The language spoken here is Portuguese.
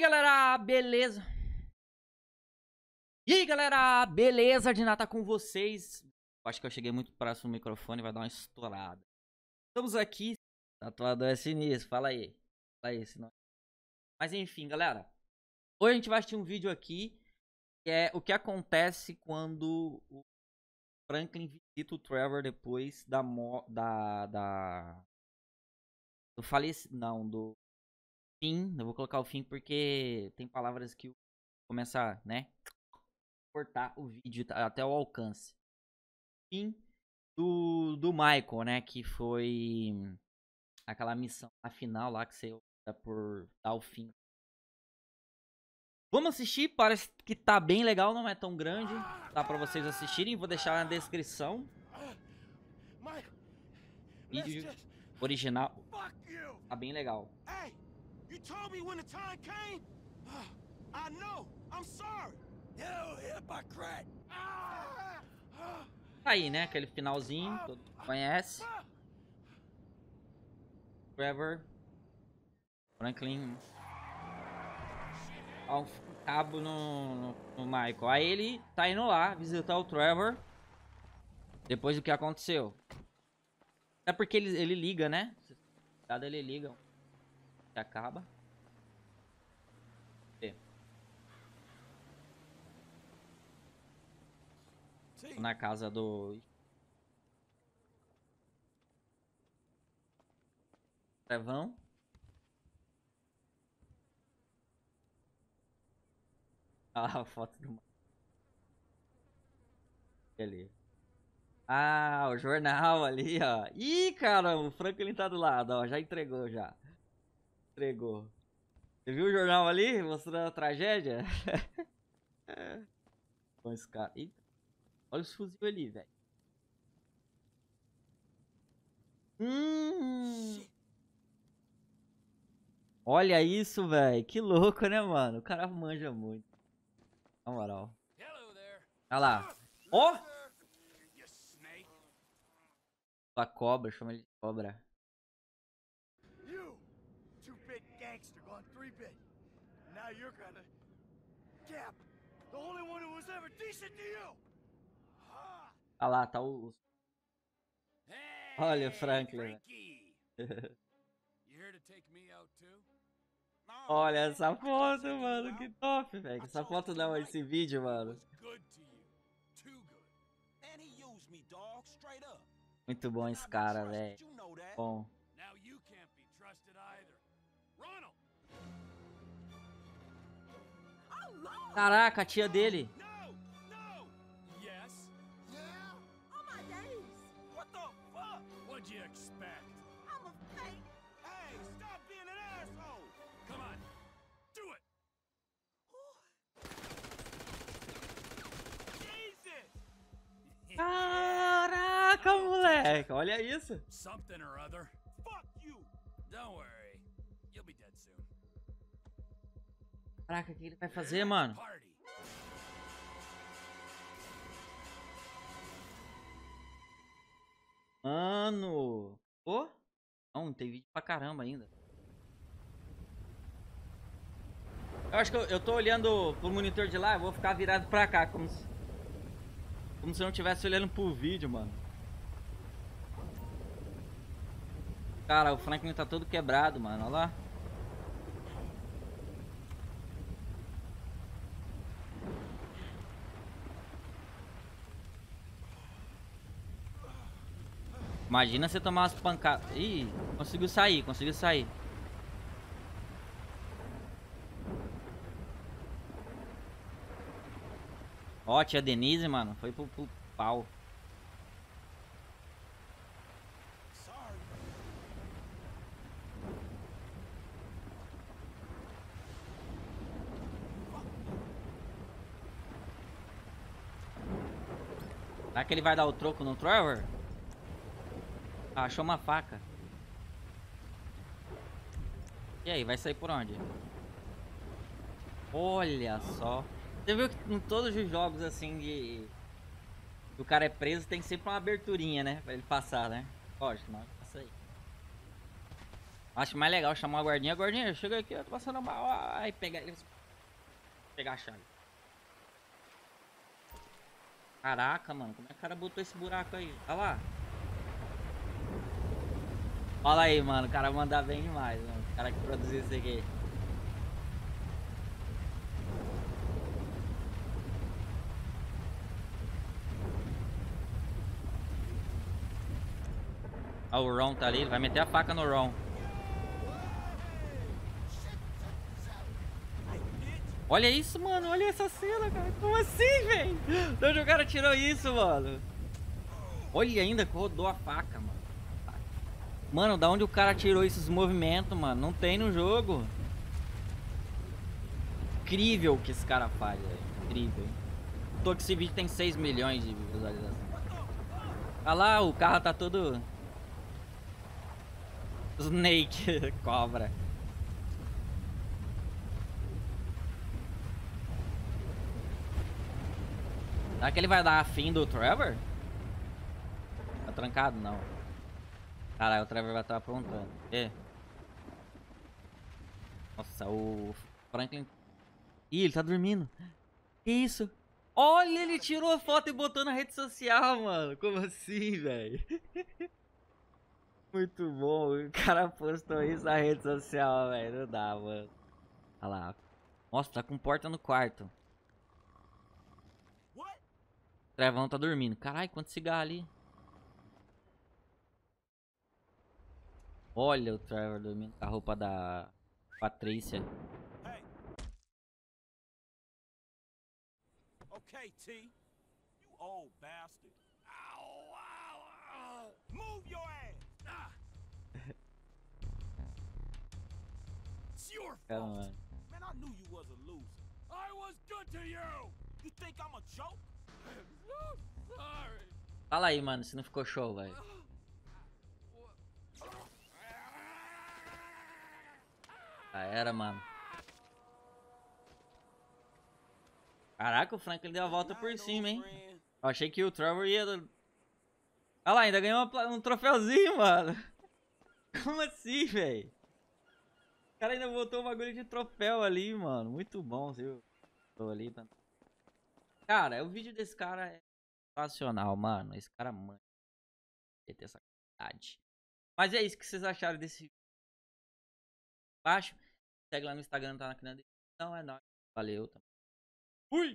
aí, galera, beleza? E aí, galera, beleza? De nada com vocês. Acho que eu cheguei muito próximo do microfone, vai dar uma estourada. Estamos aqui. Tatuador é sinistro, fala aí. Fala aí, senão... Mas enfim, galera. Hoje a gente vai assistir um vídeo aqui. Que é o que acontece quando o Franklin visita o Trevor depois da... Da... da do faleci... Não, do fim. Eu vou colocar o fim porque tem palavras que começa, né? Cortar o vídeo até o alcance. Fim do, do Michael, né? Que foi aquela missão a final lá que você por dar o fim. Vamos assistir, parece que tá bem legal, não é tão grande. Dá pra vocês assistirem, vou deixar na descrição. Vídeo original. Tá bem legal. You told me when the time came. I know. I'm sorry. You hypocrite. Aí, né? Aquele finalzinho, todo mundo conhece. Trevor. Franklin. Ao cabo no, no, no Michael. Aí ele tá indo lá visitar o Trevor. Depois do que aconteceu. É porque ele, ele liga, né? Ele liga acaba. Na casa do... Trevão. Ah, a foto do... Ali. Ah, o jornal ali, ó. Ih, cara, o Franklin tá do lado, ó. Já entregou, já entregou. Você viu o jornal ali mostrando a tragédia? Com esse cara. Eita. Olha os fuzil ali, velho. Hum. Olha isso, velho. Que louco, né, mano? O cara manja muito. Na moral. Olha lá. Ó! Oh! A cobra, chama ele de cobra. Now you're gonna... Cap, the only one who was ever decent to you! Ah lá, tá o... Olha Franklin. Olha essa foto, mano, que top, velho. Essa foto não, esse vídeo, mano. Muito bom esse cara, velho. Bom. Caraca, a tia dele. Caraca, moleque, olha isso. Something or other. Fuck you. Don't worry. Caraca, o que ele vai fazer, mano? Mano. Pô? Não, tem vídeo pra caramba ainda. Eu acho que eu, eu tô olhando pro monitor de lá, eu vou ficar virado pra cá, como se... Como se eu não estivesse olhando pro vídeo, mano. Cara, o Franklin tá todo quebrado, mano, olha lá. Imagina você tomar umas pancadas. Ih, conseguiu sair, conseguiu sair. Ó, tia Denise, mano, foi pro, pro pau. Será que ele vai dar o troco no Trevor? Ah, achou uma faca. E aí, vai sair por onde? Olha só. Você viu que em todos os jogos assim de. O cara é preso, tem sempre uma aberturinha, né? Pra ele passar, né? Lógico, não. Passa aí. Acho mais legal chamar a guardinha. Guardinha, chega aqui, eu tô passando mal. Ai, pegar. Pegar a chave. Caraca, mano, como é que o cara botou esse buraco aí? Olha lá. Olha aí, mano, o cara manda bem demais, mano. O cara que produziu isso aqui. Olha o Ron tá ali, ele vai meter a faca no Ron. Olha isso, mano. Olha essa cena, cara. Como assim, velho? De onde o cara tirou isso, mano? Olha ainda que rodou a faca, mano. Mano, da onde o cara tirou esses movimentos, mano? Não tem no jogo. Incrível o que esse cara faz, velho. Incrível. Tô que esse vídeo tem 6 milhões de visualizações. Olha lá, o carro tá todo... Snake, cobra. Será que ele vai dar fim do Trevor? Tá trancado? Não. Caralho, o Trevor vai estar aprontando. E? Nossa, o Franklin... Ih, ele tá dormindo. Que isso? Olha, ele tirou a foto e botou na rede social, mano. Como assim, velho? Muito bom. O cara postou isso na rede social, velho. Não dá, mano. Olha lá. Nossa, tá com porta no quarto. Trevão tá dormindo. Caralho, quanto cigarro ali. Olha o Trevor dormindo com a roupa da Patrícia. Hey. Okay, T. You old bastard. Ow, ow, ow. Move your ass. Ah. It's your fault. Man, I knew you was a loser. I was good to you. You think I'm a joke? Fala aí, mano, se não ficou show, velho. Já era, mano. Caraca, o Franklin deu a volta por cima, hein? Eu achei que o Trevor ia... Olha lá, ainda ganhou um troféuzinho, mano. Como assim, velho? O cara ainda botou um bagulho de troféu ali, mano. Muito bom, viu? Tô ali. Cara, o vídeo desse cara é sensacional, mano. Esse cara mano. Ele tem essa qualidade. Mas é isso que vocês acharam desse vídeo. Baixo. Segue lá no Instagram, tá na descrição. É nóis. Valeu. Fui!